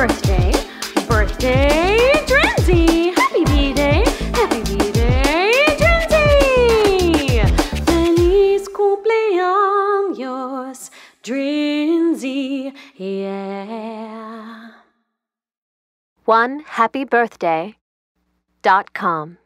birthday, birthday, Drenzy! Happy B-Day, happy B-Day, Drenzy! Feliz cumpleaños, Drenzy, yeah. One happy birthday dot com.